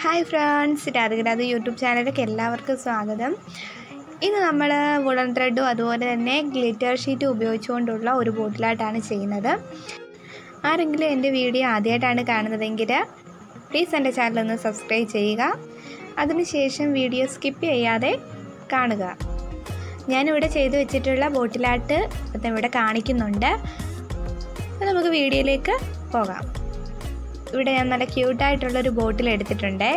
Hi friends രാധികരാധ YouTube ചാനലിലേക്ക് എല്ലാവർക്കും സ്വാഗതം. ഇന്ന് നമ്മൾ വുളൻ ത്രെഡും അതുപോലെ തന്നെ ഗ്ലിറ്റർ ഷീറ്റ് ഉപയോഗിച്ചുകൊണ്ടുള്ള ഒരു ബോട്ടിലായിട്ടാണ് ചെയ്യുന്നത്. ആരെങ്കിലും എന്റെ വീഡിയോ ആദ്യമായിട്ടാണ് കാണുന്നതെങ്കിൽ പ്ലീസ് എന്റെ ചാനൽ ഒന്ന് സബ്സ്ക്രൈബ് ചെയ്യുക. അതിനുശേഷം വീഡിയോ സ്കിപ്പ് ചെയ്യാതെ കാണുക. ഞാനിവിടെ ചെയ്തു വെച്ചിട്ടുള്ള ബോട്ടിലായിട്ട് ഇവിടെ കാണിക്കുന്നുണ്ട്. നമുക്ക് വീഡിയോയിലേക്ക് പോകാം. ഇവിടെ ഞാൻ നല്ല ക്യൂട്ടായിട്ടുള്ളൊരു ബോട്ടിൽ എടുത്തിട്ടുണ്ട്.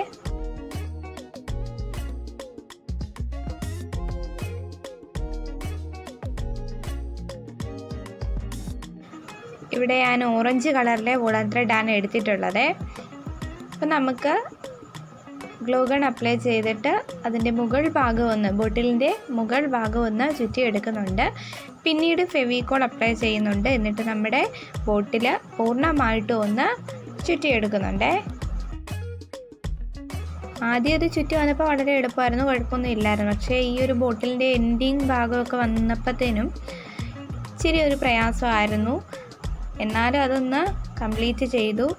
ഇവിടെ ഞാൻ ഓറഞ്ച് കളറിലെ വൂളൻ ത്രെഡാണ് എടുത്തിട്ടുള്ളത്. അപ്പം നമുക്ക് ഗ്ലൂ ഗൺ അപ്ലൈ ചെയ്തിട്ട് അതിന്റെ മുകൾ ഭാഗം ഒന്ന് ബോട്ടിലിന്റെ മുകൾ ഭാഗം ഒന്ന് ചുറ്റി എടുക്കുന്നുണ്ട്. പിന്നീട് ഫെവിക്കോൾ അപ്ലൈ ചെയ്യുന്നുണ്ട്. എന്നിട്ട് നമ്മുടെ ബോട്ടിൽ പൂർണമായിട്ടും ഒന്ന് ചുറ്റിയെടുക്കുന്നുണ്ട്. ആദ്യം ഇത് ചുറ്റി വന്നപ്പോൾ വളരെ എളുപ്പമായിരുന്നു കുഴപ്പമൊന്നും ഇല്ലായിരുന്നു. പക്ഷേ ഈ ഒരു ബോട്ടിലിന്റെ എൻഡിങ് ഭാഗമൊക്കെ വന്നപ്പോഴത്തേനും ഇച്ചിരി ഒരു പ്രയാസമായിരുന്നു. എന്നാലും അതൊന്ന് കംപ്ലീറ്റ് ചെയ്തു.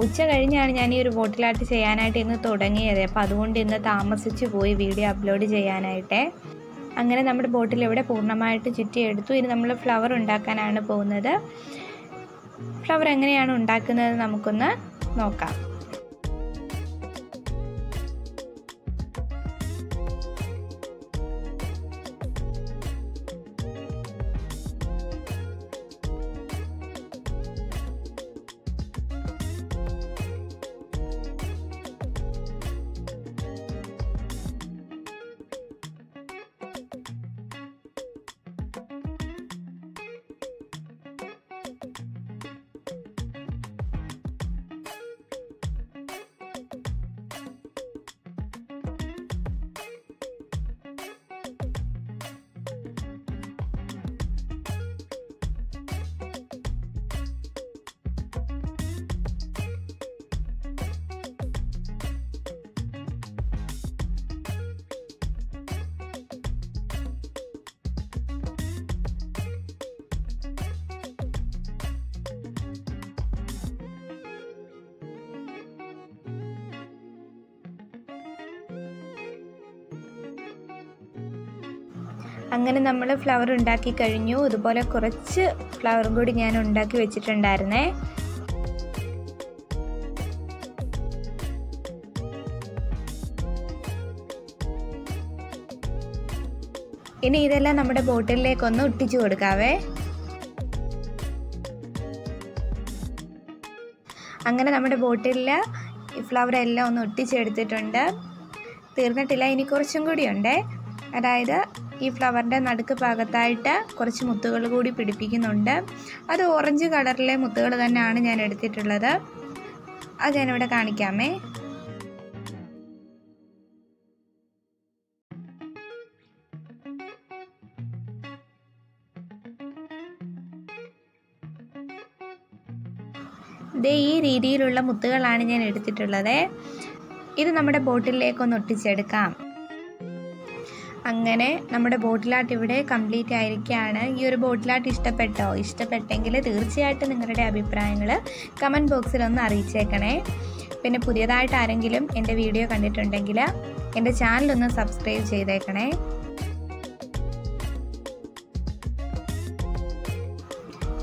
ഉച്ച കഴിഞ്ഞാണ് ഞാൻ ഈ ഒരു ബോട്ടിലായിട്ട് ചെയ്യാനായിട്ട് ഇന്ന് തുടങ്ങിയത്. അപ്പോൾ അതുകൊണ്ട് ഇന്ന് താമസിച്ച് പോയി വീഡിയോ അപ്ലോഡ് ചെയ്യാനായിട്ട്. അങ്ങനെ നമ്മുടെ ബോട്ടിൽ ഇവിടെ പൂർണമായിട്ട് ചുറ്റിയെടുത്തു. ഇനി നമ്മൾ ഫ്ലവർ ഉണ്ടാക്കാനാണ് പോകുന്നത്. ഫ്ലവർ എങ്ങനെയാണ് ഉണ്ടാക്കുന്നത് നമുക്കൊന്ന് നോക്കാം. അങ്ങനെ നമ്മൾ ഫ്ലവർ ഉണ്ടാക്കി കഴിഞ്ഞു. ഇതുപോലെ കുറച്ച് ഫ്ലവറും കൂടി ഞാൻ ഉണ്ടാക്കി വെച്ചിട്ടുണ്ടായിരുന്നേ. ഇനി ഇതെല്ലാം നമ്മുടെ ബോട്ടിലേക്ക് ഒട്ടിച്ചു കൊടുക്കാവേ. അങ്ങനെ നമ്മുടെ ബോട്ടിലിൽ ഈ ഫ്ലവർ എല്ലാം ഒന്ന് ഒട്ടിച്ചെടുത്തിട്ടുണ്ട്. തീർന്നിട്ടില്ല ഇനി കുറച്ചും കൂടി ഉണ്ട്. അതായത് ഈ ഫ്ലവറിന്റെ നടുക്ക് ഭാഗത്തായിട്ട് കുറച്ച് മുത്തുകൾ കൂടി പിടിപ്പിക്കുന്നുണ്ട്. അത് ഓറഞ്ച് കളറിലെ മുത്തുകൾ തന്നെയാണ് ഞാൻ എടുത്തിട്ടുള്ളത്. അത് ഞാനിവിടെ കാണിക്കാമേ. ദേ ഈ രീതിയിലുള്ള മുത്തുകളാണ് ഞാൻ എടുത്തിട്ടുള്ളത്. ഇത് നമ്മുടെ ബോട്ടിലേക്കൊന്ന് ഒട്ടിച്ചെടുക്കാം. അങ്ങനെ നമ്മുടെ ബോട്ടിലാട്ട് ഇവിടെ കംപ്ലീറ്റ് ആയിരിക്കുകയാണ്. ഈ ഒരു ബോട്ടിലാട്ട് ഇഷ്ടപ്പെട്ടോ? ഇഷ്ടപ്പെട്ടെങ്കിൽ തീർച്ചയായിട്ടും നിങ്ങളുടെ അഭിപ്രായങ്ങൾ കമന്റ് ബോക്സിൽ ഒന്ന് അറിയിച്ചേക്കണേ. പിന്നെ പുതിയതായിട്ട് ആരെങ്കിലും എന്റെ വീഡിയോ കണ്ടിട്ടുണ്ടെങ്കിൽ എന്റെ ചാനലൊന്ന് സബ്സ്ക്രൈബ് ചെയ്തേക്കണേ.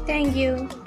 താങ്ക്